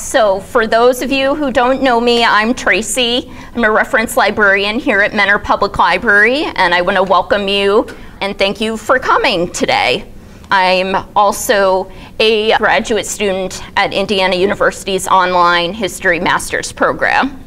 So for those of you who don't know me, I'm Traci. I'm a reference librarian here at Mentor Public Library, and I want to welcome you and thank you for coming today. I'm also a graduate student at Indiana University's online history master's program.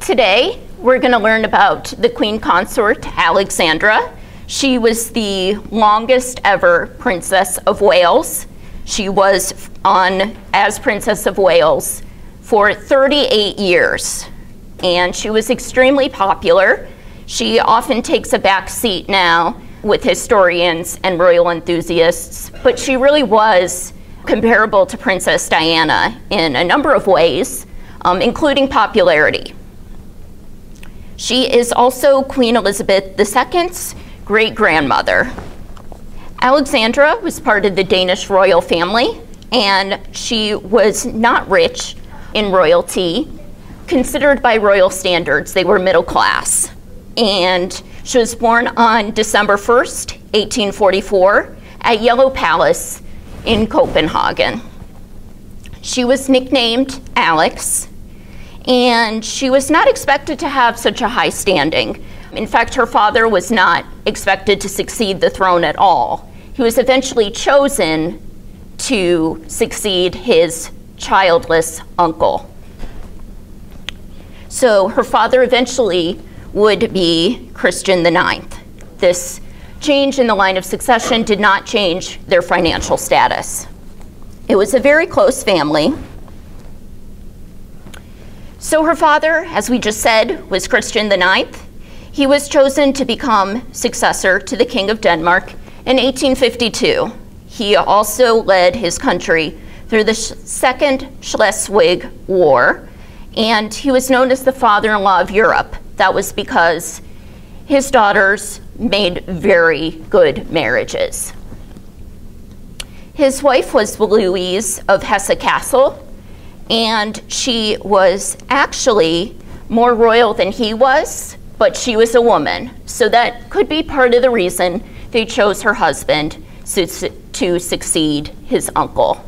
Today, we're going to learn about the Queen Consort Alexandra. She was the longest ever Princess of Wales. She was on as Princess of Wales for 38 years, and she was extremely popular. She often takes a back seat now with historians and royal enthusiasts, but she really was comparable to Princess Diana in a number of ways, um, including popularity. She is also Queen Elizabeth II's great grandmother. Alexandra was part of the Danish royal family, and she was not rich in royalty. Considered by royal standards, they were middle class. And she was born on December 1st, 1844, at Yellow Palace in Copenhagen. She was nicknamed Alex, and she was not expected to have such a high standing. In fact, her father was not expected to succeed the throne at all. He was eventually chosen to succeed his childless uncle. So her father eventually would be Christian IX. This change in the line of succession did not change their financial status. It was a very close family. So her father, as we just said, was Christian IX. He was chosen to become successor to the King of Denmark in 1852. He also led his country through the Second Schleswig War, and he was known as the father in law of Europe that was because his daughters made very good marriages. His wife was Louise of Hesse-Kassel, and she was actually more royal than he was, but she was a woman. So that could be part of the reason they chose her husband to, to succeed his uncle.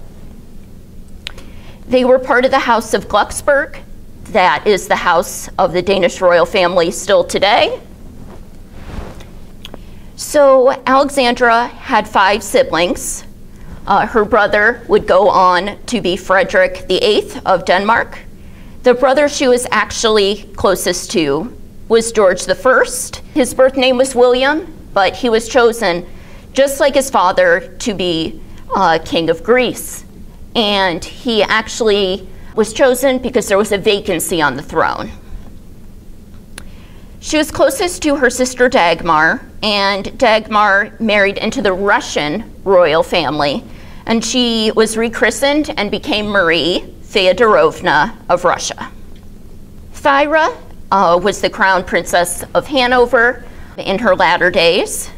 They were part of the House of Glucksburg, that is the house of the Danish royal family still today. So Alexandra had five siblings. Uh, her brother would go on to be Frederick VIII of Denmark. The brother she was actually closest to was George I. His birth name was William, but he was chosen, just like his father, to be uh, king of Greece. And he actually was chosen because there was a vacancy on the throne. She was closest to her sister Dagmar, and Dagmar married into the Russian royal family, and she was rechristened and became Marie Feodorovna of Russia. Thyra uh, was the crown princess of Hanover in her latter days,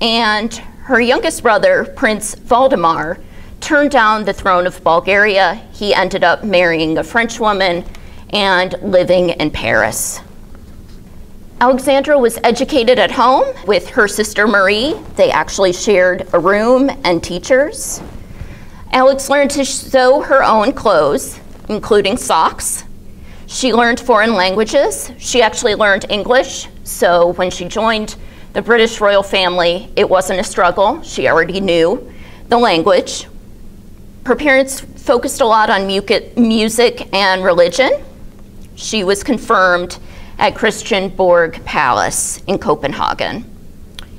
and her youngest brother, Prince Valdemar, turned down the throne of Bulgaria. He ended up marrying a French woman and living in Paris. Alexandra was educated at home with her sister Marie. They actually shared a room and teachers. Alex learned to sew her own clothes, including socks. She learned foreign languages. She actually learned English, so when she joined the British royal family, it wasn't a struggle. She already knew the language. Her parents focused a lot on music and religion. She was confirmed at Christiansborg Palace in Copenhagen.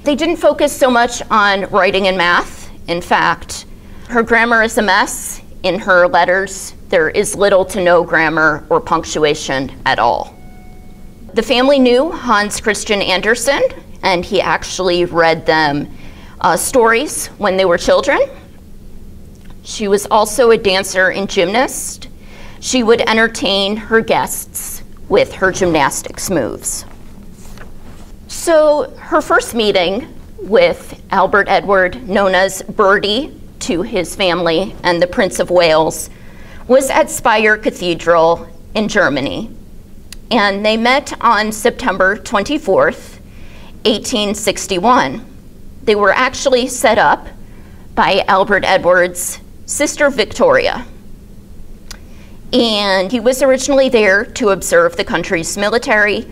They didn't focus so much on writing and math. In fact, her grammar is a mess. In her letters, there is little to no grammar or punctuation at all. The family knew Hans Christian Andersen, and he actually read them uh, stories when they were children. She was also a dancer and gymnast. She would entertain her guests with her gymnastics moves. So her first meeting with Albert Edward, known as Bertie to his family and the Prince of Wales, was at Speyer Cathedral in Germany. And they met on September 24th, 1861. They were actually set up by Albert Edwards sister Victoria. and he was originally there to observe the country's military.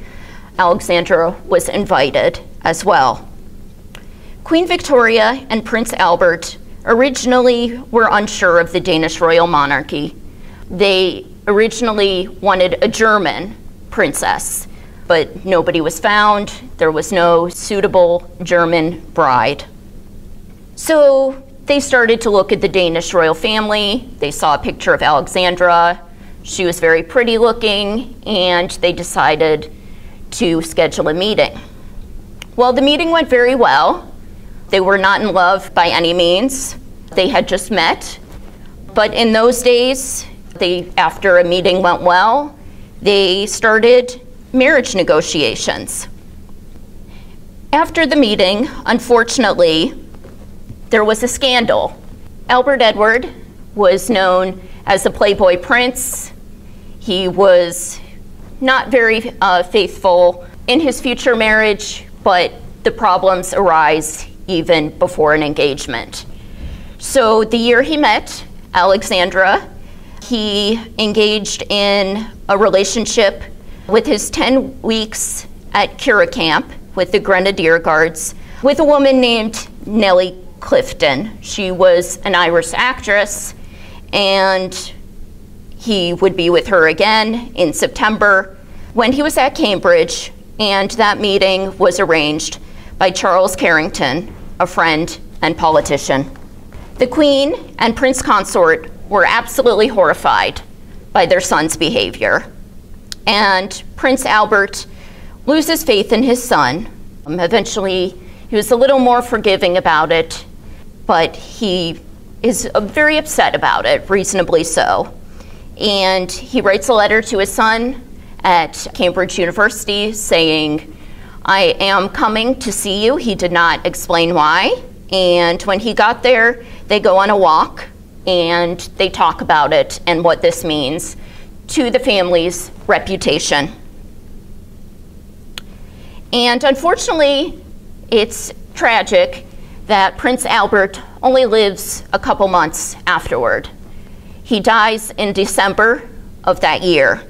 Alexandra was invited as well. Queen Victoria and Prince Albert originally were unsure of the Danish royal monarchy. They originally wanted a German princess, but nobody was found. There was no suitable German bride. So they started to look at the Danish royal family. They saw a picture of Alexandra. She was very pretty looking, and they decided to schedule a meeting. Well, the meeting went very well. They were not in love by any means. They had just met. But in those days, they, after a meeting went well, they started marriage negotiations. After the meeting, unfortunately, there was a scandal. Albert Edward was known as the Playboy Prince. He was not very uh, faithful in his future marriage, but the problems arise even before an engagement. So, the year he met Alexandra, he engaged in a relationship with his 10 weeks at Curragh Camp with the Grenadier Guards with a woman named Nellie Clifton. She was an Irish actress, and he would be with her again in September when he was at Cambridge, and that meeting was arranged by Charles Carrington, a friend and politician. The Queen and Prince Consort were absolutely horrified by their son's behavior, and Prince Albert loses faith in his son. Um, eventually, he was a little more forgiving about it but he is uh, very upset about it, reasonably so. And he writes a letter to his son at Cambridge University saying, I am coming to see you. He did not explain why. And when he got there, they go on a walk and they talk about it and what this means to the family's reputation. And unfortunately, it's tragic that Prince Albert only lives a couple months afterward. He dies in December of that year,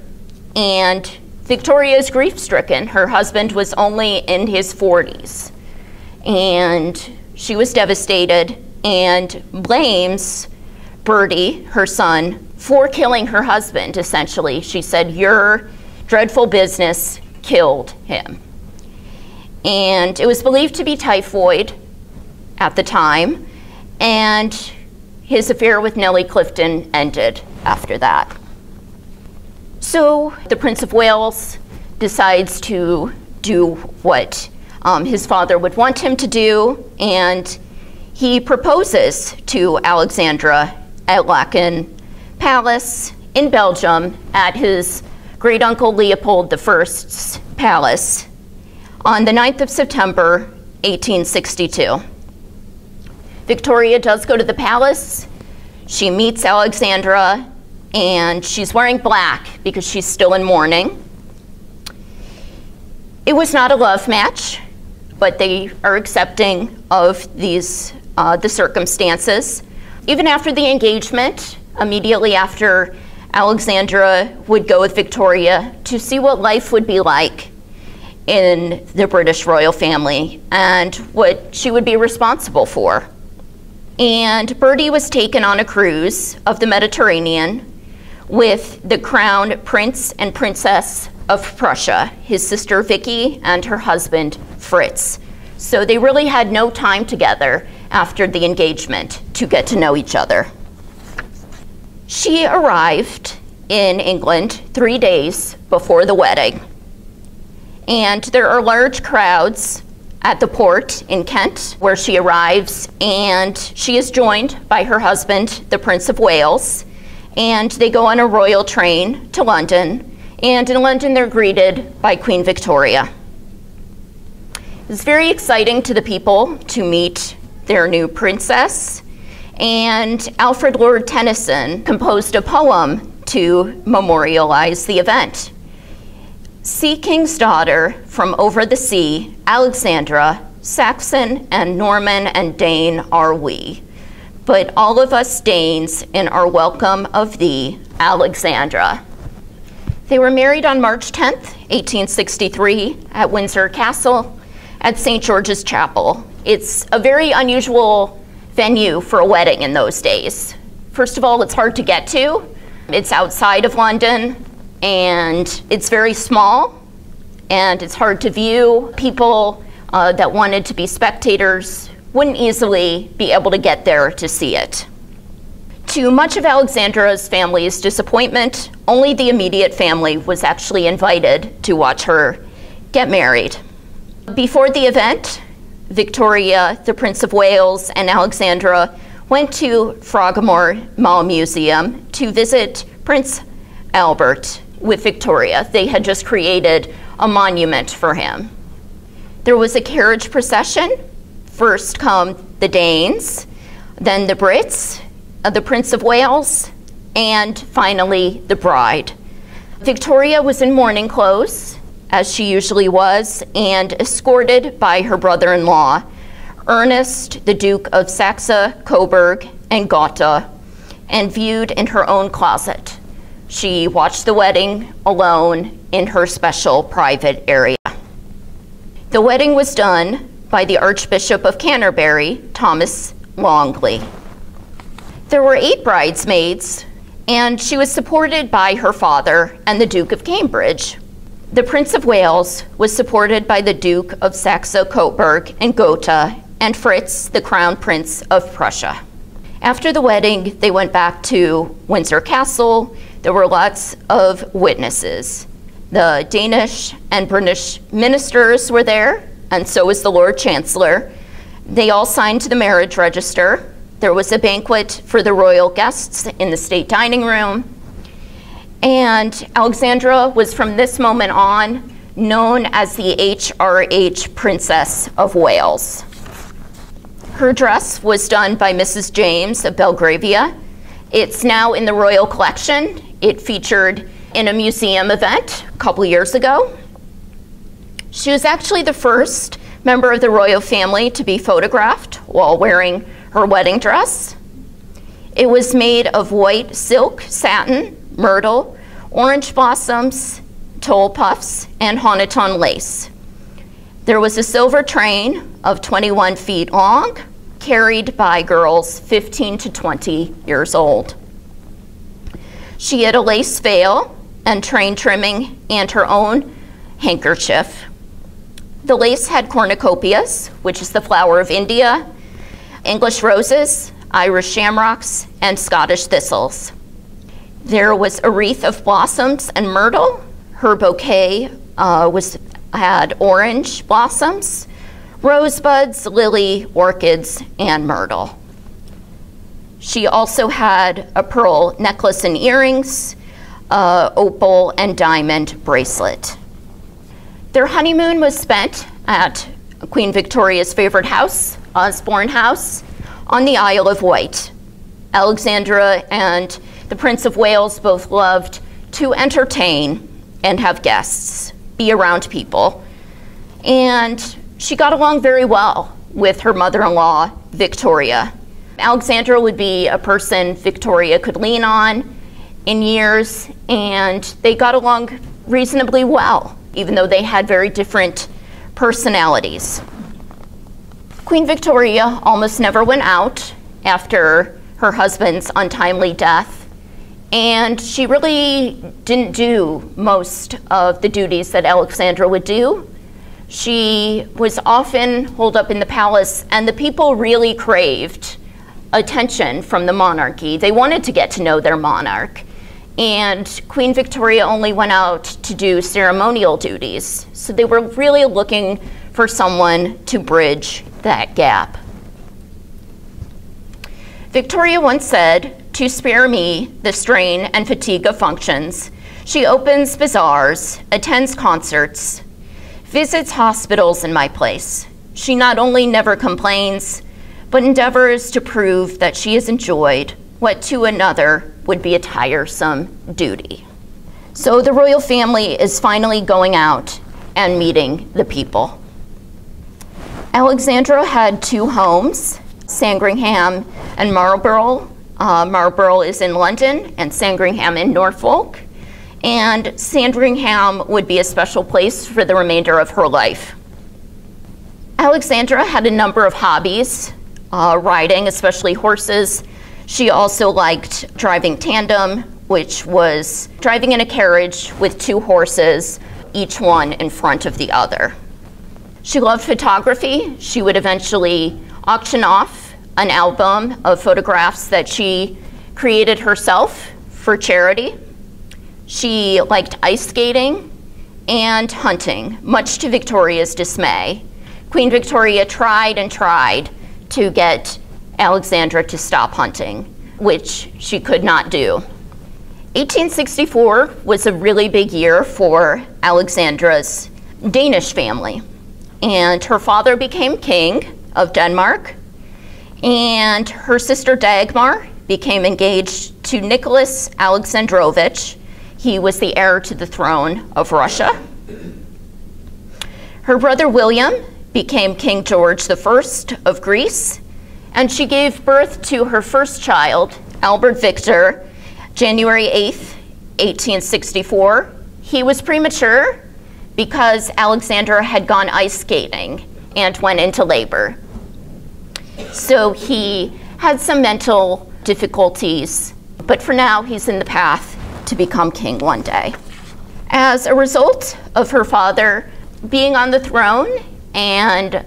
and Victoria is grief stricken. Her husband was only in his 40s, and she was devastated and blames Bertie, her son, for killing her husband, essentially. She said, Your dreadful business killed him. And it was believed to be typhoid at the time, and his affair with Nellie Clifton ended after that. So the Prince of Wales decides to do what um, his father would want him to do, and he proposes to Alexandra at Laeken Palace in Belgium at his great uncle Leopold I's palace on the 9th of September, 1862. Victoria does go to the palace. She meets Alexandra, and she's wearing black because she's still in mourning. It was not a love match, but they are accepting of these uh, the circumstances. Even after the engagement, immediately after Alexandra would go with Victoria to see what life would be like in the British royal family and what she would be responsible for. And Bertie was taken on a cruise of the Mediterranean with the crowned prince and princess of Prussia, his sister Vicky and her husband Fritz. So they really had no time together after the engagement to get to know each other. She arrived in England three days before the wedding. And there are large crowds at the port in Kent, where she arrives, and she is joined by her husband, the Prince of Wales, and they go on a royal train to London. And in London, they're greeted by Queen Victoria. It's very exciting to the people to meet their new princess. And Alfred Lord Tennyson composed a poem to memorialize the event. Sea King's daughter from over the sea, Alexandra, Saxon and Norman and Dane are we. But all of us Danes in our welcome of thee, Alexandra. They were married on March 10th, 1863, at Windsor Castle at St. George's Chapel. It's a very unusual venue for a wedding in those days. First of all, it's hard to get to. It's outside of London and it's very small and it's hard to view. People uh, that wanted to be spectators wouldn't easily be able to get there to see it. To much of Alexandra's family's disappointment, only the immediate family was actually invited to watch her get married. Before the event, Victoria, the Prince of Wales, and Alexandra went to Frogmore Mausoleum to visit Prince Albert with Victoria. They had just created a monument for him. There was a carriage procession. First come the Danes, then the Brits, uh, the Prince of Wales, and finally the bride. Victoria was in mourning clothes, as she usually was, and escorted by her brother in law, Ernest, the Duke of Saxe Coburg and Gotha, and viewed in her own closet. She watched the wedding alone in her special private area. The wedding was done by the Archbishop of Canterbury, Thomas Longley. There were eight bridesmaids, and she was supported by her father and the Duke of Cambridge. The Prince of Wales was supported by the Duke of Saxe Coburg and Gotha, and Fritz, the Crown Prince of Prussia. After the wedding, they went back to Windsor Castle. There were lots of witnesses. The Danish and British ministers were there, and so was the Lord Chancellor. They all signed to the marriage register. There was a banquet for the royal guests in the state dining room. And Alexandra was from this moment on known as the HRH Princess of Wales. Her dress was done by Mrs. James of Belgravia. It's now in the Royal Collection. It featured in a museum event a couple years ago. She was actually the first member of the royal family to be photographed while wearing her wedding dress. It was made of white silk, satin, myrtle, orange blossoms, tulle puffs, and Honiton lace. There was a silver train of 21 feet long, carried by girls 15 to 20 years old. She had a lace veil and train trimming and her own handkerchief. The lace had cornucopias, which is the flower of India, English roses, Irish shamrocks, and Scottish thistles. There was a wreath of blossoms and myrtle. Her bouquet uh, was, had orange blossoms, rosebuds, lily, orchids, and myrtle. She also had a pearl necklace and earrings, uh, opal and diamond bracelet. Their honeymoon was spent at Queen Victoria's favorite house, Osborne House, on the Isle of Wight. Alexandra and the Prince of Wales both loved to entertain and have guests, be around people. And she got along very well with her mother in law, Victoria. Alexandra would be a person Victoria could lean on in years, and they got along reasonably well even though they had very different personalities. Queen Victoria almost never went out after her husband's untimely death, and she really didn't do most of the duties that Alexandra would do. She was often holed up in the palace, and the people really craved attention from the monarchy. They wanted to get to know their monarch and Queen Victoria only went out to do ceremonial duties. So they were really looking for someone to bridge that gap. Victoria once said, to spare me the strain and fatigue of functions, she opens bazaars, attends concerts, visits hospitals in my place. She not only never complains, but endeavors to prove that she has enjoyed what to another would be a tiresome duty. So the royal family is finally going out and meeting the people. Alexandra had two homes Sandringham, and Marlborough. Uh, Marlborough is in London and Sandringham in Norfolk. And Sandringham would be a special place for the remainder of her life. Alexandra had a number of hobbies, uh, riding, especially horses. She also liked driving tandem, which was driving in a carriage with two horses, each one in front of the other. She loved photography. She would eventually auction off an album of photographs that she created herself for charity. She liked ice skating and hunting, much to Victoria's dismay. Queen Victoria tried and tried to get Alexandra to stop hunting, which she could not do. 1864 was a really big year for Alexandra's Danish family, and her father became king of Denmark, and her sister Dagmar became engaged to Nicholas Alexandrovich. He was the heir to the throne of Russia. Her brother William became King George I of Greece, and she gave birth to her first child, Albert Victor, January 8, 1864. He was premature because Alexandra had gone ice skating and went into labor. So he had some mental difficulties, but for now he's in the path to become king one day. As a result of her father being on the throne and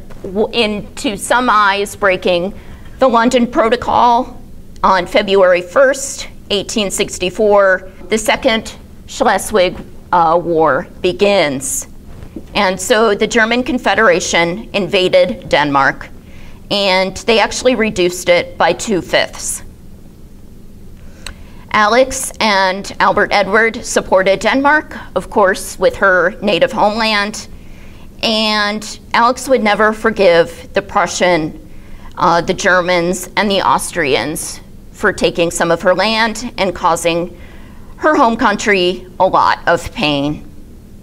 into some eyes breaking the London Protocol on February 1st, 1864, the Second Schleswig uh, War begins. And so the German Confederation invaded Denmark, and they actually reduced it by two fifths. Alex and Albert Edward supported Denmark, of course, with her native homeland and Alex would never forgive the Prussian, uh, the Germans, and the Austrians for taking some of her land and causing her home country a lot of pain.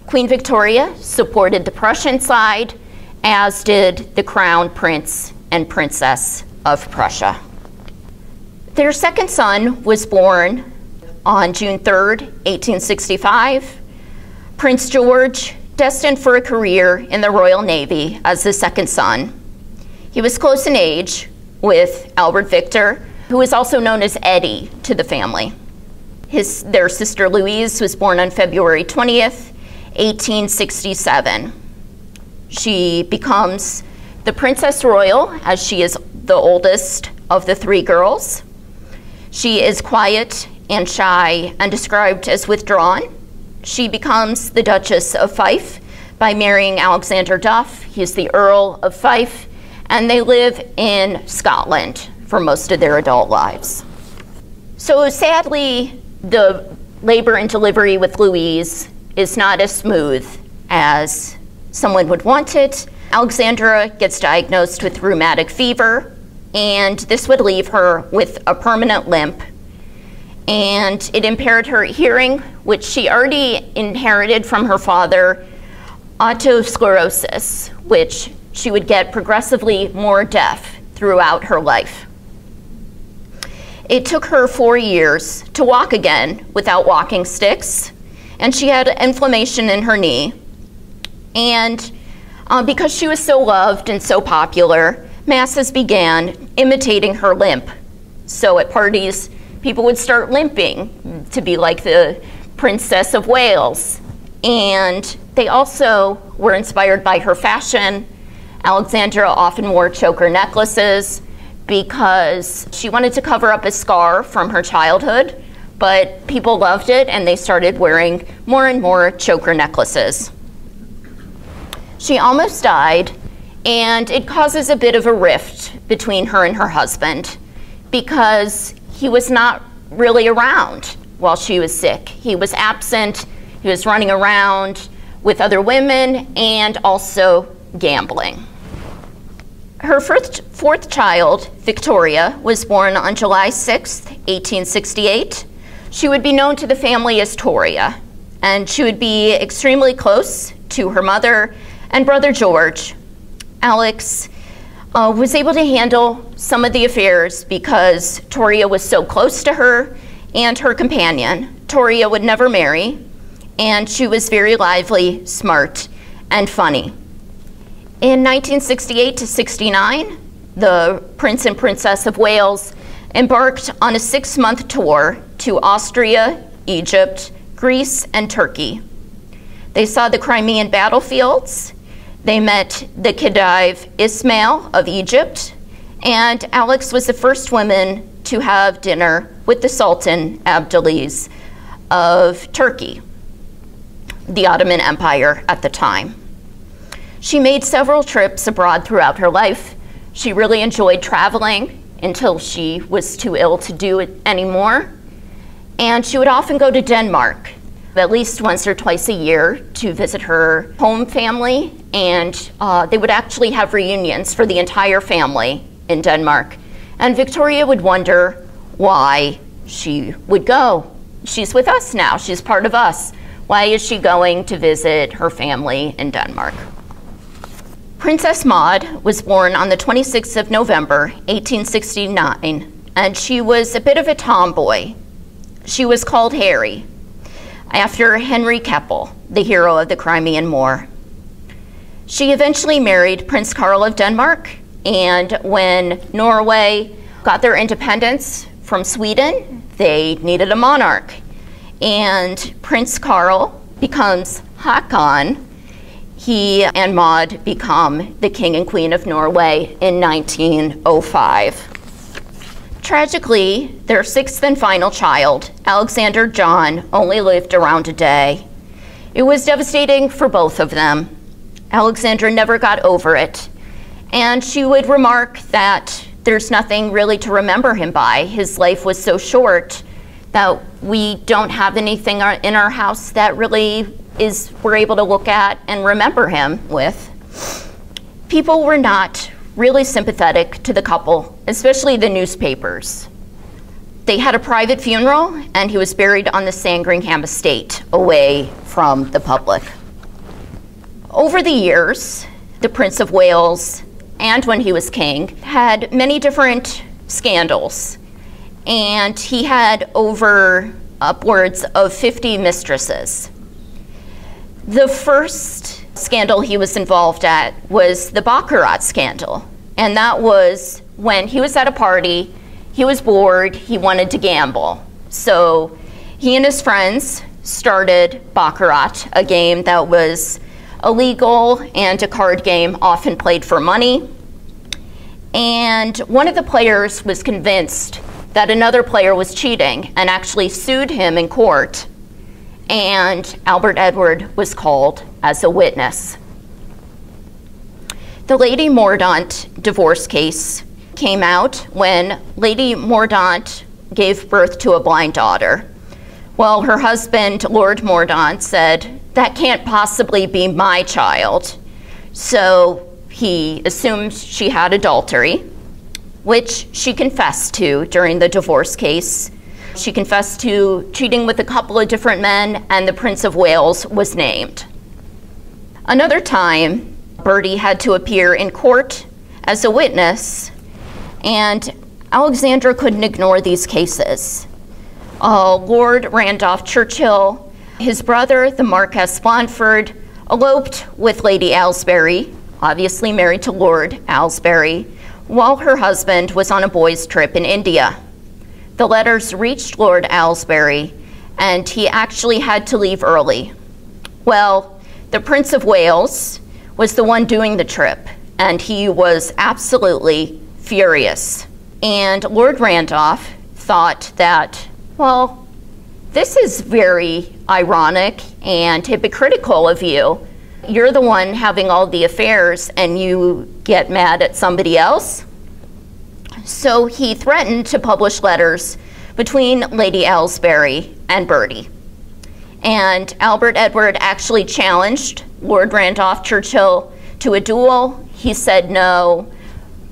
Queen Victoria supported the Prussian side, as did the Crown Prince and Princess of Prussia. Their second son was born on June 3, 1865. Prince George destined for a career in the Royal Navy as the second son. He was close in age with Albert Victor, who is also known as Eddie to the family. His, their sister Louise was born on February 20th, 1867. She becomes the Princess Royal, as she is the oldest of the three girls. She is quiet and shy and described as withdrawn she becomes the Duchess of Fife by marrying Alexander Duff. He's the Earl of Fife, and they live in Scotland for most of their adult lives. So sadly, the labor and delivery with Louise is not as smooth as someone would want it. Alexandra gets diagnosed with rheumatic fever, and this would leave her with a permanent limp and it impaired her hearing, which she already inherited from her father, otosclerosis, which she would get progressively more deaf throughout her life. It took her four years to walk again without walking sticks, and she had inflammation in her knee. And uh, because she was so loved and so popular, masses began imitating her limp. So at parties, people would start limping to be like the Princess of Wales. And they also were inspired by her fashion. Alexandra often wore choker necklaces because she wanted to cover up a scar from her childhood, but people loved it and they started wearing more and more choker necklaces. She almost died, and it causes a bit of a rift between her and her husband because he was not really around while she was sick. He was absent, he was running around with other women and also gambling. Her first, fourth child, Victoria, was born on July 6, 1868. She would be known to the family as Toria, and she would be extremely close to her mother and brother George. Alex uh, was able to handle some of the affairs because Toria was so close to her and her companion. Toria would never marry, and she was very lively, smart, and funny. In 1968 to 69, the Prince and Princess of Wales embarked on a six month tour to Austria, Egypt, Greece, and Turkey. They saw the Crimean battlefields they met the Khedive Ismail of Egypt, and Alex was the first woman to have dinner with the Sultan Abdulaziz of Turkey, the Ottoman Empire at the time. She made several trips abroad throughout her life. She really enjoyed traveling until she was too ill to do it anymore. And she would often go to Denmark at least once or twice a year to visit her home family, and uh, they would actually have reunions for the entire family in Denmark. And Victoria would wonder why she would go. She's with us now, she's part of us. Why is she going to visit her family in Denmark? Princess Maud was born on the 26th of November, 1869, and she was a bit of a tomboy. She was called Harry, after Henry Keppel, the hero of the Crimean War. She eventually married Prince Karl of Denmark, and when Norway got their independence from Sweden, they needed a monarch. And Prince Karl becomes Haakon. He and Maud become the king and queen of Norway in 1905. Tragically, their sixth and final child, Alexander John, only lived around a day. It was devastating for both of them. Alexandra never got over it, and she would remark that there's nothing really to remember him by. His life was so short that we don't have anything in our house that really is we're able to look at and remember him with. People were not really sympathetic to the couple, especially the newspapers. They had a private funeral, and he was buried on the Sandringham estate, away from the public. Over the years, the Prince of Wales, and when he was king, had many different scandals. And he had over upwards of 50 mistresses. The first scandal he was involved at was the Baccarat scandal. And that was when he was at a party, he was bored, he wanted to gamble. So he and his friends started Baccarat, a game that was illegal and a card game often played for money. And one of the players was convinced that another player was cheating and actually sued him in court. And Albert Edward was called as a witness. The Lady Mordaunt divorce case came out when Lady Mordaunt gave birth to a blind daughter. Well, her husband, Lord Mordaunt, said, That can't possibly be my child. So he assumed she had adultery, which she confessed to during the divorce case. She confessed to cheating with a couple of different men, and the Prince of Wales was named. Another time, Bertie had to appear in court as a witness, and Alexandra couldn't ignore these cases. Uh, Lord Randolph Churchill, his brother, the Marquess Blandford, eloped with Lady Aylesbury, obviously married to Lord Aylesbury, while her husband was on a boys' trip in India. The letters reached Lord Aylesbury, and he actually had to leave early. Well, the Prince of Wales was the one doing the trip, and he was absolutely furious. And Lord Randolph thought that, well, this is very ironic and hypocritical of you. You're the one having all the affairs, and you get mad at somebody else. So he threatened to publish letters between Lady Aylesbury and Bertie. And Albert Edward actually challenged Lord Randolph Churchill to a duel. He said no,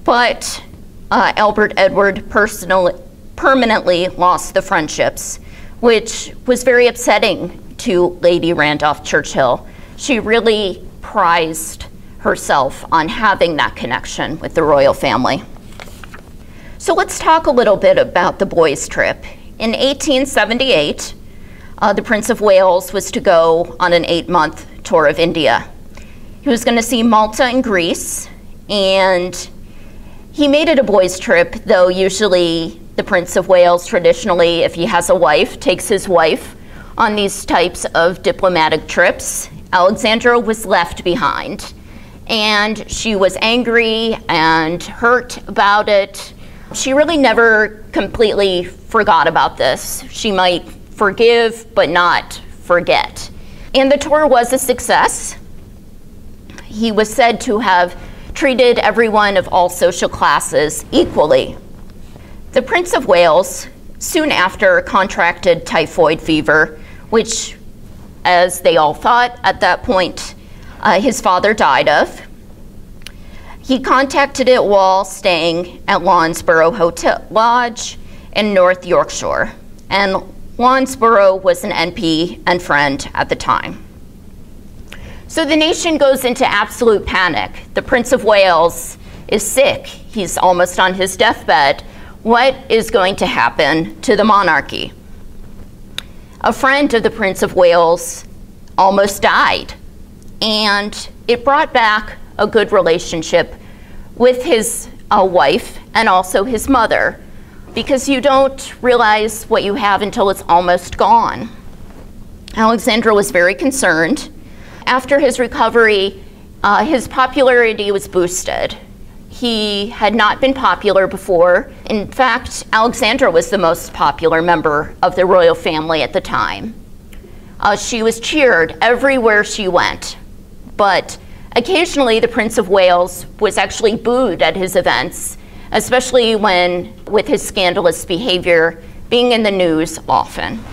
but uh, Albert Edward personally, permanently lost the friendships, which was very upsetting to Lady Randolph Churchill. She really prized herself on having that connection with the royal family. So let's talk a little bit about the boys' trip. In 1878, uh, the Prince of Wales was to go on an eight month tour of India. He was going to see Malta and Greece, and he made it a boys' trip, though usually the Prince of Wales, traditionally, if he has a wife, takes his wife on these types of diplomatic trips. Alexandra was left behind, and she was angry and hurt about it. She really never completely forgot about this. She might forgive, but not forget. And the tour was a success he was said to have treated everyone of all social classes equally. The Prince of Wales soon after contracted typhoid fever, which, as they all thought at that point, uh, his father died of. He contacted it while staying at Londesborough Hotel Lodge in North Yorkshire, and Londesborough was an MP and friend at the time. So the nation goes into absolute panic. The Prince of Wales is sick. He's almost on his deathbed. What is going to happen to the monarchy? A friend of the Prince of Wales almost died, and it brought back a good relationship with his uh, wife and also his mother because you don't realize what you have until it's almost gone. Alexandra was very concerned after his recovery, uh, his popularity was boosted. He had not been popular before. In fact, Alexandra was the most popular member of the royal family at the time. Uh, she was cheered everywhere she went, but occasionally the Prince of Wales was actually booed at his events, especially when, with his scandalous behavior, being in the news often.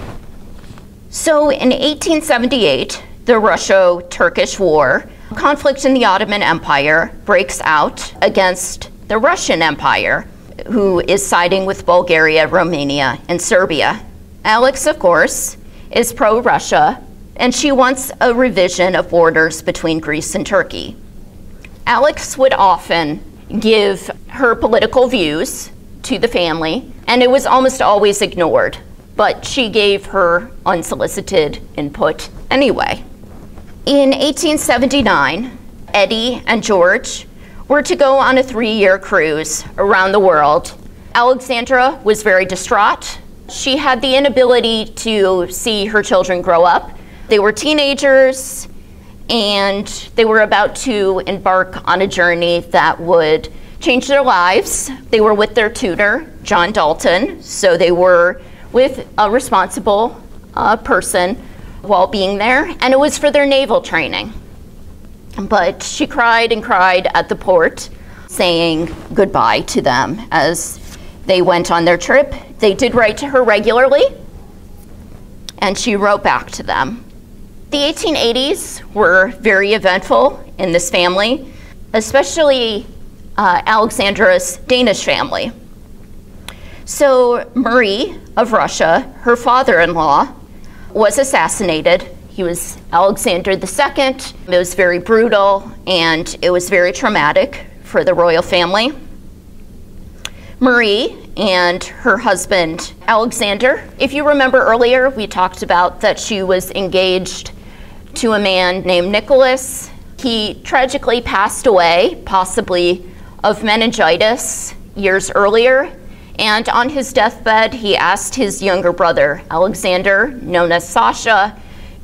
So in 1878, the Russo Turkish War, conflict in the Ottoman Empire breaks out against the Russian Empire, who is siding with Bulgaria, Romania, and Serbia. Alex, of course, is pro Russia, and she wants a revision of borders between Greece and Turkey. Alex would often give her political views to the family, and it was almost always ignored, but she gave her unsolicited input anyway. In 1879, Eddie and George were to go on a three year cruise around the world. Alexandra was very distraught. She had the inability to see her children grow up. They were teenagers and they were about to embark on a journey that would change their lives. They were with their tutor, John Dalton, so they were with a responsible uh, person while being there, and it was for their naval training. But she cried and cried at the port, saying goodbye to them as they went on their trip. They did write to her regularly, and she wrote back to them. The 1880s were very eventful in this family, especially uh, Alexandra's Danish family. So, Marie of Russia, her father in law, was assassinated. He was Alexander II. It was very brutal and it was very traumatic for the royal family. Marie and her husband Alexander. If you remember earlier, we talked about that she was engaged to a man named Nicholas. He tragically passed away, possibly of meningitis, years earlier. And on his deathbed, he asked his younger brother, Alexander, known as Sasha,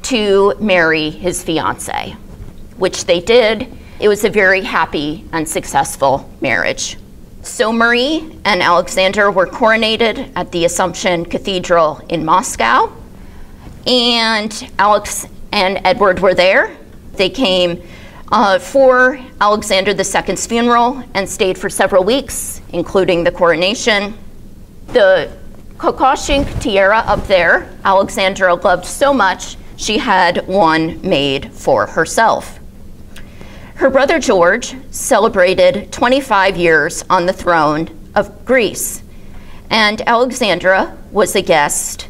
to marry his fiancee, which they did. It was a very happy and successful marriage. So Marie and Alexander were coronated at the Assumption Cathedral in Moscow, and Alex and Edward were there. They came uh, for Alexander II's funeral and stayed for several weeks, including the coronation. The Kokoshnik tiara up there, Alexandra loved so much, she had one made for herself. Her brother George celebrated 25 years on the throne of Greece, and Alexandra was a guest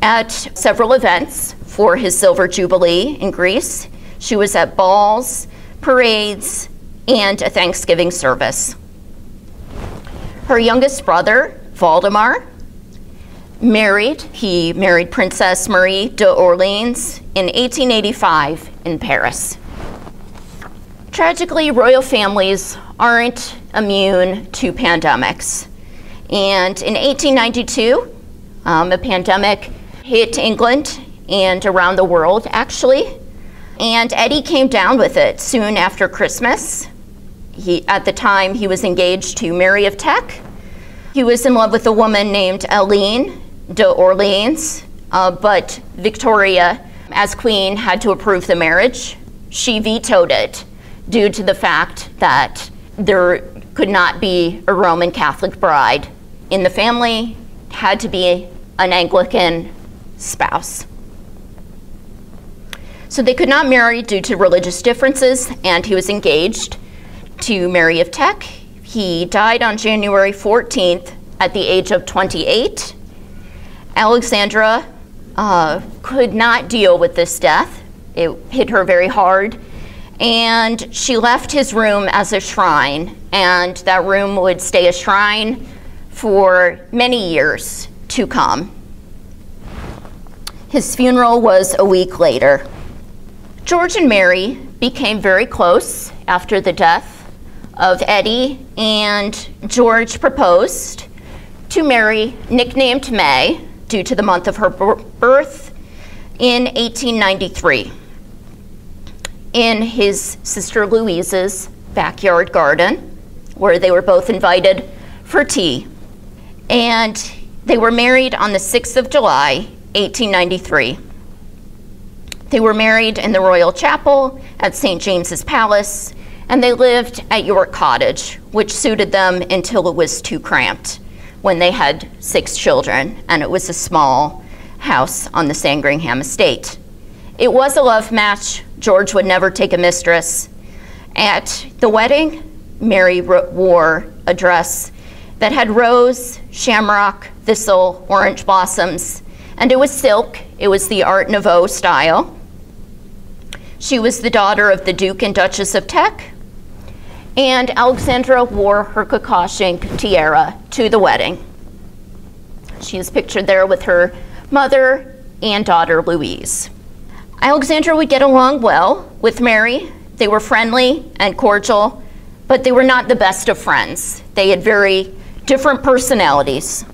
at several events for his silver jubilee in Greece. She was at balls, parades, and a Thanksgiving service. Her youngest brother, Valdemar, married. He married Princess Marie d'Orleans in 1885 in Paris. Tragically, royal families aren't immune to pandemics. And in 1892, um, a pandemic hit England and around the world, actually. And Eddie came down with it soon after Christmas. He, at the time, he was engaged to Mary of Teck. He was in love with a woman named Eileen d'Orleans, uh, but Victoria, as queen, had to approve the marriage. She vetoed it due to the fact that there could not be a Roman Catholic bride in the family, had to be an Anglican spouse. So they could not marry due to religious differences, and he was engaged to Mary of Teck. He died on January 14th at the age of 28. Alexandra uh, could not deal with this death. It hit her very hard. And she left his room as a shrine, and that room would stay a shrine for many years to come. His funeral was a week later. George and Mary became very close after the death of Eddie, and George proposed to Mary, nicknamed May, due to the month of her birth, in 1893 in his sister Louise's backyard garden, where they were both invited for tea. And they were married on the 6th of July, 1893. They were married in the Royal Chapel at St. James's Palace, and they lived at York Cottage, which suited them until it was too cramped when they had six children, and it was a small house on the Sandringham estate. It was a love match. George would never take a mistress. At the wedding, Mary wore a dress that had rose, shamrock, thistle, orange blossoms, and it was silk. It was the Art Nouveau style. She was the daughter of the Duke and Duchess of Teck, and Alexandra wore her Kokoshnik tiara to the wedding. She is pictured there with her mother and daughter Louise. Alexandra would get along well with Mary. They were friendly and cordial, but they were not the best of friends. They had very different personalities.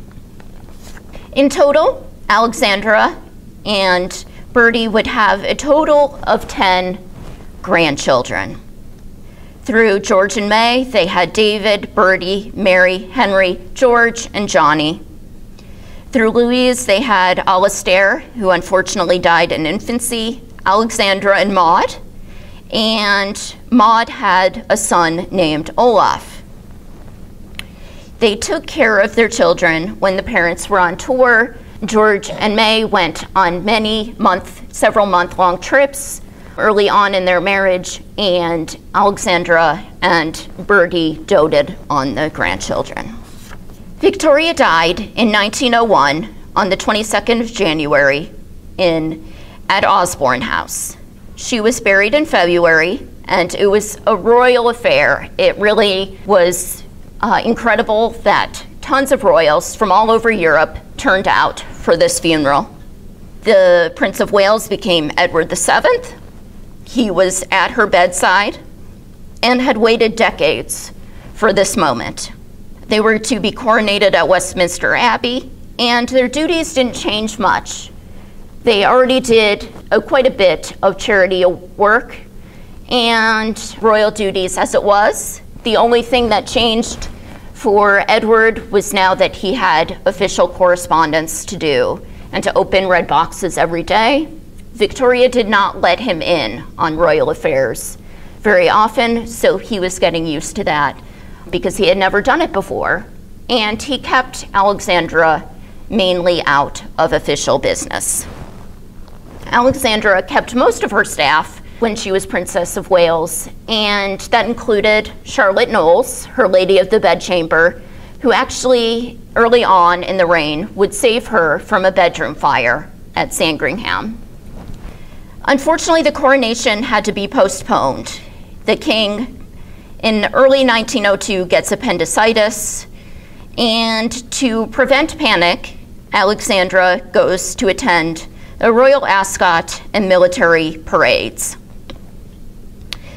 In total, Alexandra and Bertie would have a total of 10 grandchildren. Through George and May, they had David, Bertie, Mary, Henry, George, and Johnny. Through Louise, they had Alastair, who unfortunately died in infancy, Alexandra and Maud, and Maud had a son named Olaf. They took care of their children when the parents were on tour. George and May went on many month, several month long trips early on in their marriage, and Alexandra and Bertie doted on the grandchildren. Victoria died in 1901 on the 22nd of January in, at Osborne House. She was buried in February, and it was a royal affair. It really was uh, incredible that tons of royals from all over Europe turned out for this funeral. The Prince of Wales became Edward VII, he was at her bedside and had waited decades for this moment. They were to be coronated at Westminster Abbey, and their duties didn't change much. They already did a, quite a bit of charity work and royal duties as it was. The only thing that changed for Edward was now that he had official correspondence to do and to open red boxes every day Victoria did not let him in on royal affairs very often, so he was getting used to that because he had never done it before. And he kept Alexandra mainly out of official business. Alexandra kept most of her staff when she was Princess of Wales, and that included Charlotte Knollys, her Lady of the Bedchamber, who actually, early on in the reign, would save her from a bedroom fire at Sandringham. Unfortunately, the coronation had to be postponed. The king In early 1902, gets appendicitis, and to prevent panic, Alexandra goes to attend the Royal Ascot and military parades.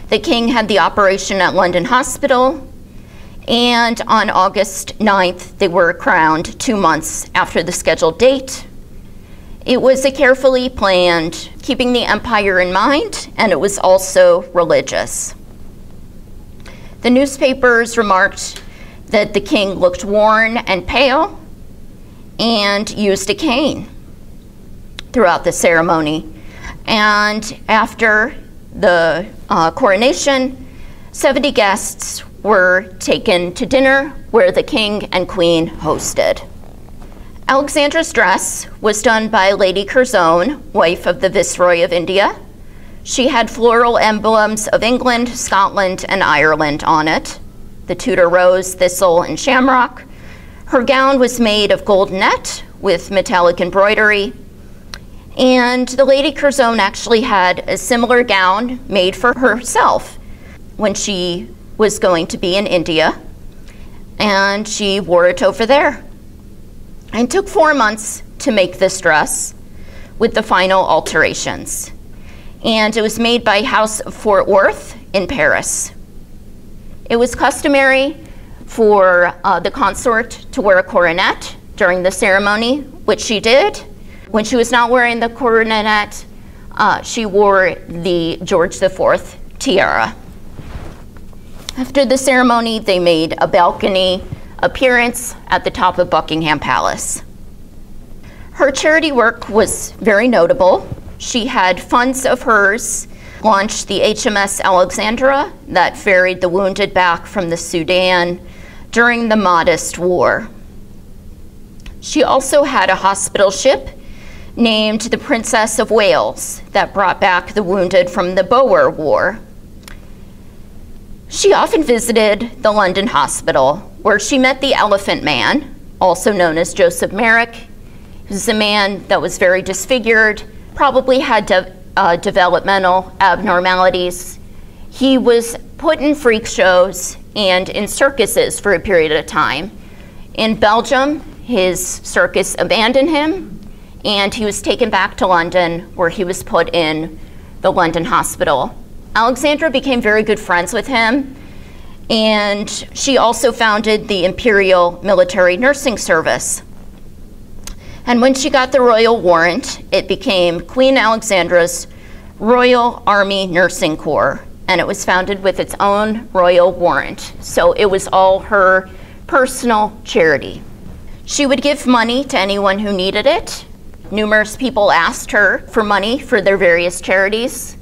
The king had the operation at London Hospital, and on August 9th, they were crowned two months after the scheduled date. It was a carefully planned, keeping the empire in mind, and it was also religious. The newspapers remarked that the king looked worn and pale and used a cane throughout the ceremony. And after the uh, coronation, 70 guests were taken to dinner where the king and queen hosted. Alexandra's dress was done by Lady Curzon, wife of the Viceroy of India. She had floral emblems of England, Scotland, and Ireland on it the Tudor rose, thistle, and shamrock. Her gown was made of gold net with metallic embroidery. And the Lady Curzon actually had a similar gown made for herself when she was going to be in India. And she wore it over there. And took four months to make this dress with the final alterations. And it was made by House of Fort Worth in Paris. It was customary for uh, the consort to wear a coronet during the ceremony, which she did. When she was not wearing the coronet, uh, she wore the George IV tiara. After the ceremony, they made a balcony appearance at the top of Buckingham Palace. Her charity work was very notable. She had funds of hers launched the HMS Alexandra that ferried the wounded back from the Sudan during the Mahdist War. She also had a hospital ship named the Princess of Wales that brought back the wounded from the Boer War. She often visited the London Hospital, where she met the Elephant Man, also known as Joseph Merrick. He was a man that was very disfigured, probably had de uh, developmental abnormalities. He was put in freak shows and in circuses for a period of time. In Belgium, his circus abandoned him, and he was taken back to London, where he was put in the London hospital. Alexandra became very good friends with him, and she also founded the Imperial Military Nursing Service. And when she got the royal warrant, it became Queen Alexandra's Royal Army Nursing Corps, and it was founded with its own royal warrant. So it was all her personal charity. She would give money to anyone who needed it. Numerous people asked her for money for their various charities,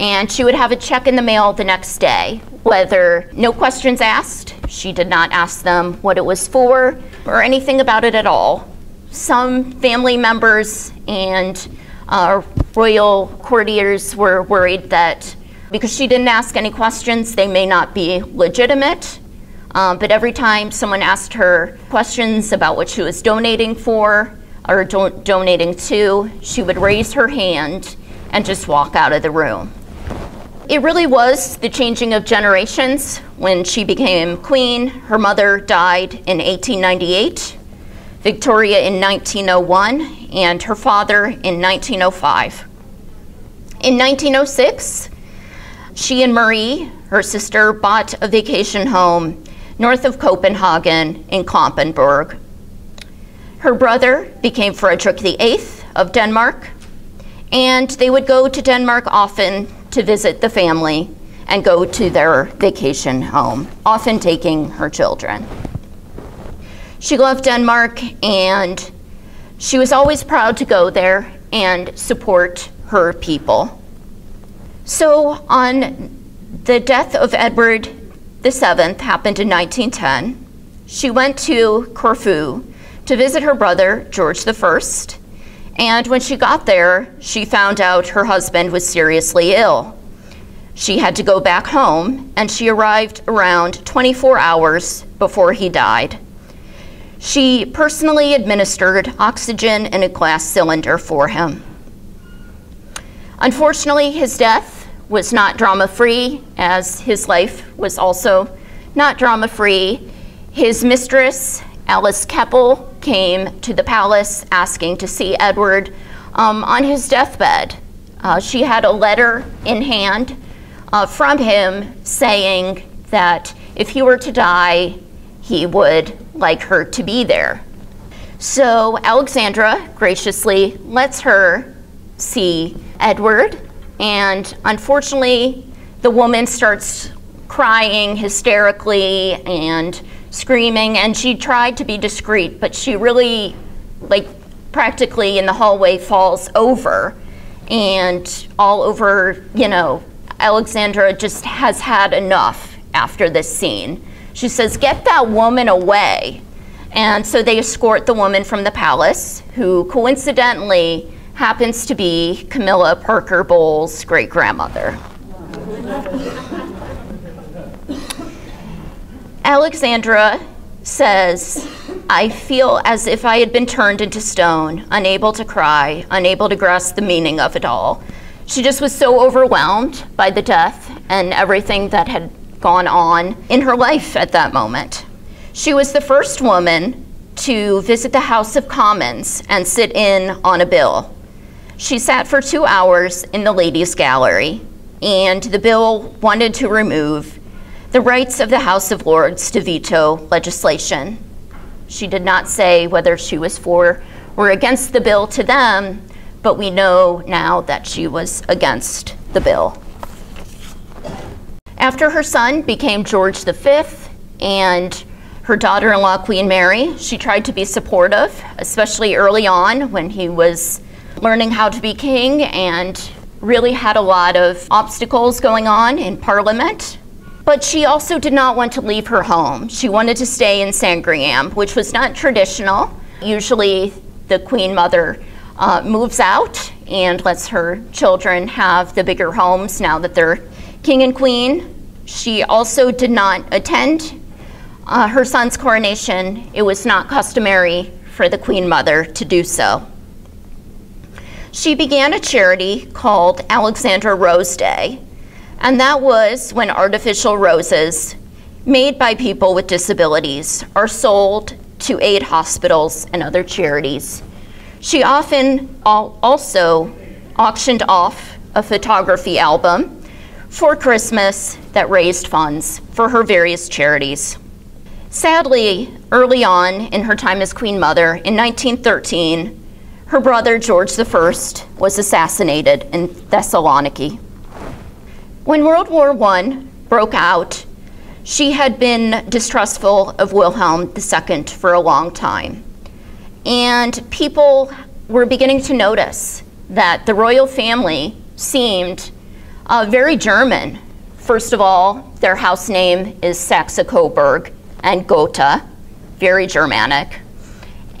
and she would have a check in the mail the next day, whether no questions asked, she did not ask them what it was for or anything about it at all some family members and uh, royal courtiers were worried that because she didn't ask any questions, they may not be legitimate. Um, but every time someone asked her questions about what she was donating for or do donating to, she would raise her hand and just walk out of the room. It really was the changing of generations when she became queen. Her mother died in 1898 Victoria in 1901, and her father in 1905. In 1906, she and Marie, her sister, bought a vacation home north of Copenhagen in Klampenborg. Her brother became Frederick VIII of Denmark, and they would go to Denmark often to visit the family and go to their vacation home, often taking her children. She loved Denmark and she was always proud to go there and support her people. So on the death of Edward VII happened in 1910. She went to Corfu to visit her brother, George I, and when she got there, she found out her husband was seriously ill. She had to go back home, and she arrived around 24 hours before he died. She personally administered oxygen in a glass cylinder for him. Unfortunately, his death was not drama free, as his life was also not drama free. His mistress, Alice Keppel, came to the palace asking to see Edward um, on his deathbed. Uh, she had a letter in hand uh, from him saying that if he were to die, he would like her to be there. So Alexandra graciously lets her see Edward, and unfortunately, the woman starts crying hysterically and screaming, and she tried to be discreet, but she really, like, practically in the hallway falls over and all over, you know, Alexandra just has had enough after this scene. She says, Get that woman away. And so they escort the woman from the palace, who coincidentally happens to be Camilla Parker Bowles' great grandmother. Alexandra says, I feel as if I had been turned into stone, unable to cry, unable to grasp the meaning of it all. She just was so overwhelmed by the death and everything that had gone on in her life at that moment. She was the first woman to visit the House of Commons and sit in on a bill. She sat for two hours in the ladies' gallery, and the bill wanted to remove the rights of the House of Lords to veto legislation. She did not say whether she was for or against the bill to them, but we know now that she was against the bill. After her son became George V and her daughter in law, Queen Mary, she tried to be supportive, especially early on when he was learning how to be king and really had a lot of obstacles going on in Parliament. But she also did not want to leave her home. She wanted to stay in Sandringham, which was not traditional. Usually, the Queen Mother uh, moves out and lets her children have the bigger homes now that they're king and queen. She also did not attend uh, her son's coronation. It was not customary for the Queen Mother to do so. She began a charity called Alexandra Rose Day, and that was when artificial roses made by people with disabilities are sold to aid hospitals and other charities. She often also auctioned off a photography album for Christmas that raised funds for her various charities. Sadly, early on in her time as Queen Mother, in 1913, her brother George I was assassinated in Thessaloniki. When World War I broke out, she had been distrustful of Wilhelm II for a long time. And people were beginning to notice that the royal family seemed uh, very German. First of all, their house name is Saxe Coburg and Gotha, very Germanic.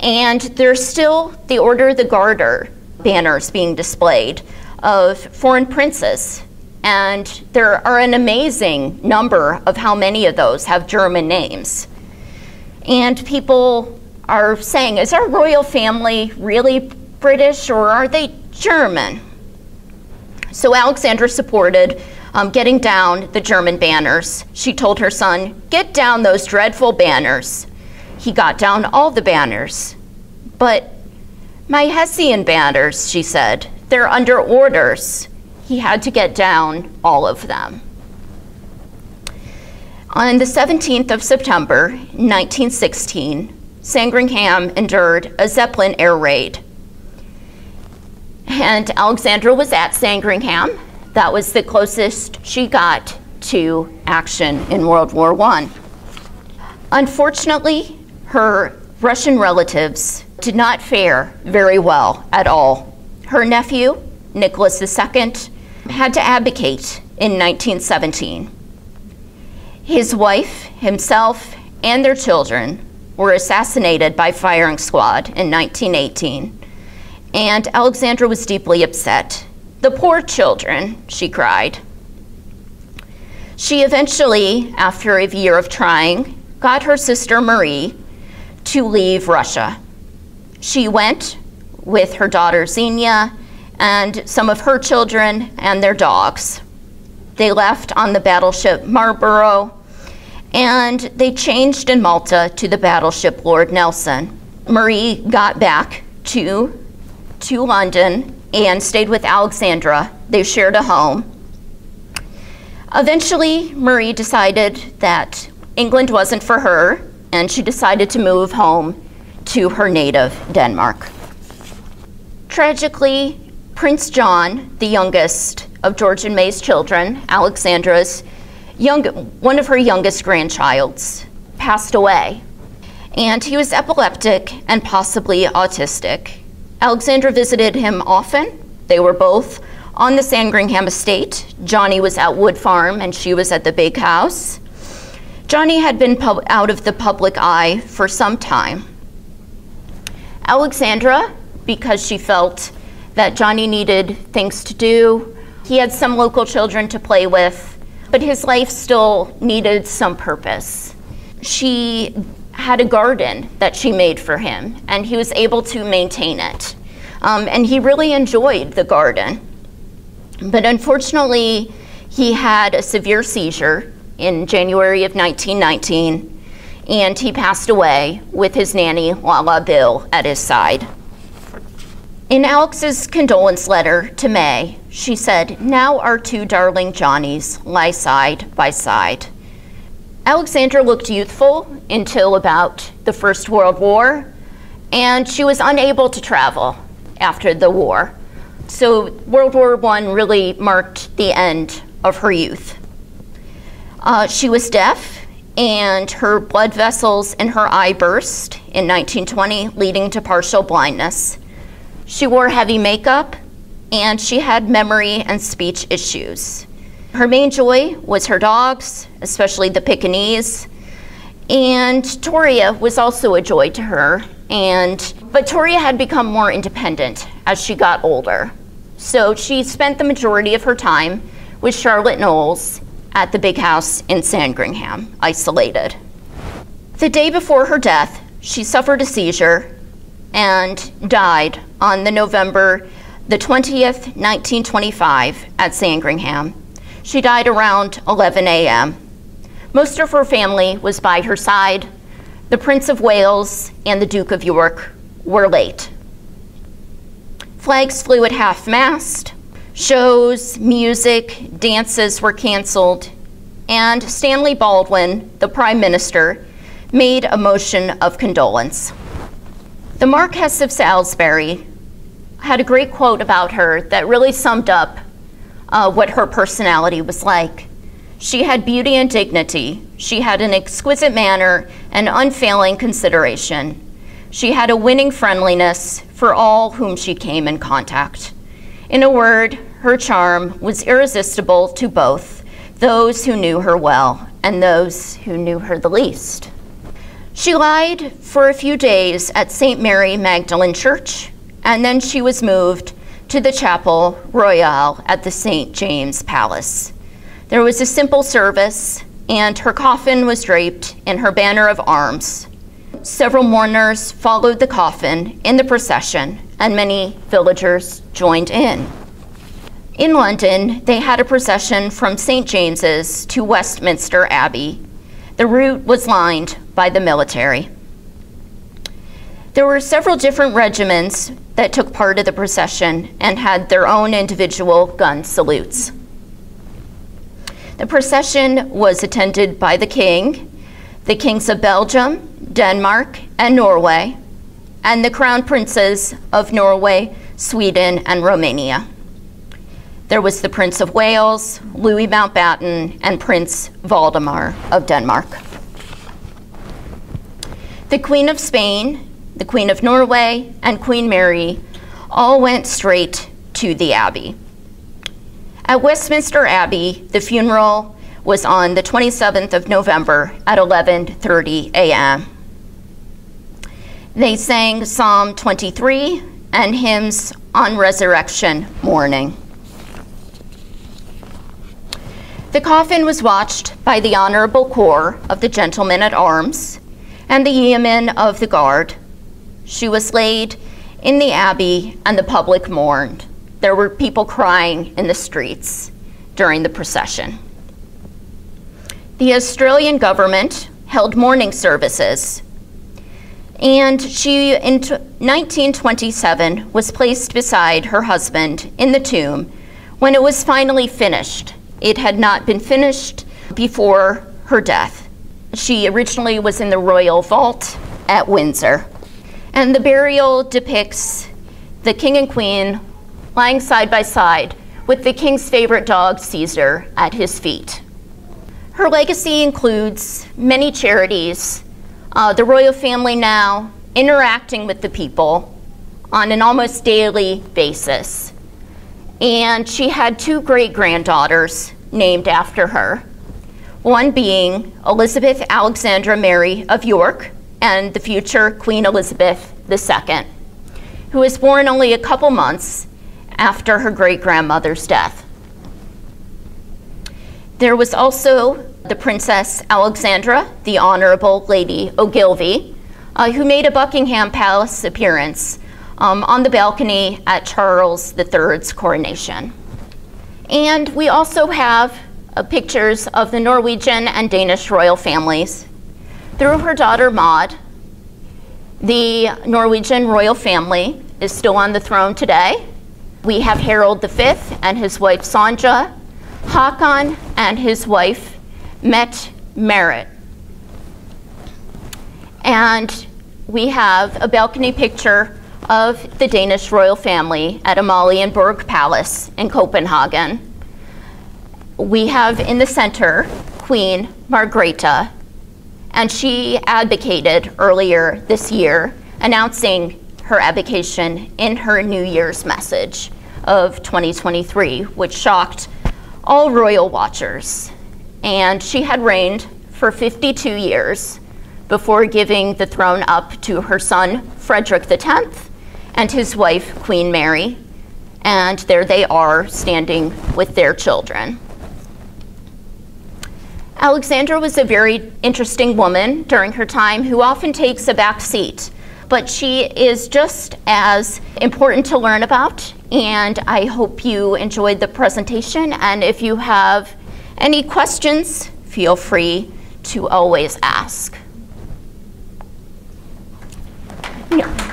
And there's still the Order of the Garter banners being displayed of foreign princes and there are an amazing number of how many of those have German names. And people are saying, is our royal family really British or are they German? So Alexandra supported um, getting down the German banners. She told her son, Get down those dreadful banners. He got down all the banners. But my Hessian banners, she said, they're under orders he had to get down all of them. On the 17th of September, 1916, Sandringham endured a Zeppelin air raid. And Alexandra was at Sandringham. That was the closest she got to action in World War I. Unfortunately, her Russian relatives did not fare very well at all. Her nephew, Nicholas II, had to abdicate in 1917. His wife, himself, and their children were assassinated by firing squad in 1918, and Alexandra was deeply upset. The poor children, she cried. She eventually, after a year of trying, got her sister Marie to leave Russia. She went with her daughter Xenia and some of her children and their dogs. they left on the battleship Marlborough and they changed in Malta to the battleship Lord Nelson. Marie got back to, to London and stayed with Alexandra. They shared a home. Eventually, Marie decided that England wasn't for her, and she decided to move home to her native Denmark. Tragically, Prince John, the youngest of George and May's children, Alexandra's young, one of her youngest grandchilds, passed away. And he was epileptic and possibly autistic. Alexandra visited him often. They were both on the Sandringham estate. Johnny was at Wood Farm and she was at the big house. Johnny had been out of the public eye for some time. Alexandra, because she felt that Johnny needed things to do, he had some local children to play with, but his life still needed some purpose. She had a garden that she made for him, and he was able to maintain it. Um, and he really enjoyed the garden. But unfortunately, he had a severe seizure in January of 1919, and he passed away with his nanny, Lalla Bill, at his side. In Alex's condolence letter to May, she said, Now our two darling Johnnies lie side by side. Alexandra looked youthful until about the First World War, and she was unable to travel after the war. So World War I really marked the end of her youth. Uh, she was deaf, and her blood vessels in her eye burst in 1920, leading to partial blindness. She wore heavy makeup and she had memory and speech issues. Her main joy was her dogs, especially the Pekingese. And Toria was also a joy to her. And but Toria had become more independent as she got older. So she spent the majority of her time with Charlotte Knollys at the big house in Sandringham, isolated. The day before her death, she suffered a seizure and died on the November the 20th, 1925 at Sandringham. She died around 11 a.m. Most of her family was by her side. The Prince of Wales and the Duke of York were late. Flags flew at half mast, shows, music, dances were canceled, and Stanley Baldwin, the Prime Minister, made a motion of condolence. The Marquess of Salisbury had a great quote about her that really summed up uh, what her personality was like. She had beauty and dignity. She had an exquisite manner and unfailing consideration. She had a winning friendliness for all whom she came in contact. In a word, her charm was irresistible to both those who knew her well and those who knew her the least. She lied for a few days at St. Mary Magdalene Church, and then she was moved to the Chapel Royal at the St. James Palace. There was a simple service, and her coffin was draped in her banner of arms. Several mourners followed the coffin in the procession, and many villagers joined in. In London, they had a procession from St. James's to Westminster Abbey. The route was lined by the military. There were several different regiments that took part of the procession and had their own individual gun salutes. The procession was attended by the king, the kings of Belgium, Denmark, and Norway, and the crown princes of Norway, Sweden, and Romania. There was the Prince of Wales, Louis Mountbatten, and Prince Valdemar of Denmark. The Queen of Spain, the Queen of Norway, and Queen Mary all went straight to the Abbey. At Westminster Abbey, the funeral was on the 27th of November at 11:30 a.m. They sang Psalm 23 and hymns on resurrection morning. The coffin was watched by the Honorable Corps of the Gentlemen at Arms and the Yeomen of the Guard. She was laid in the abbey, and the public mourned. There were people crying in the streets. during the procession. The Australian government held mourning services, and she, in 1927, was placed beside her husband in the tomb when it was finally finished. It had not been finished before her death. She originally was in the royal vault at Windsor. And the burial depicts the king and queen lying side by side with the king's favorite dog, Caesar, at his feet. Her legacy includes many charities, uh, the royal family now interacting with the people on an almost daily basis. And she had two great granddaughters named after her, one being Elizabeth Alexandra Mary of York and the future Queen Elizabeth II, who was born only a couple months after her great grandmother's death. There was also the Princess Alexandra, the Honorable Lady Ogilvy, uh, who made a Buckingham Palace appearance um, on the balcony at Charles III's coronation. And we also have uh, pictures of the Norwegian and Danish royal families. Through her daughter Maud, the Norwegian royal family is still on the throne today. We have Harald V and his wife Sonja, Haakon and his wife Mette Marit. And we have a balcony picture of the Danish royal family at Amalienborg Palace in Copenhagen. We have in the center Queen Margrethe and she advocated earlier this year, announcing her abdication in her New Year's message of 2023, which shocked all royal watchers. And she had reigned for 52 years before giving the throne up to her son, Frederick X, and his wife, Queen Mary. And there they are standing with their children. Alexandra was a very interesting woman during her time who often takes a back seat, but she is just as important to learn about. And I hope you enjoyed the presentation. And if you have any questions, feel free to always ask. Yeah.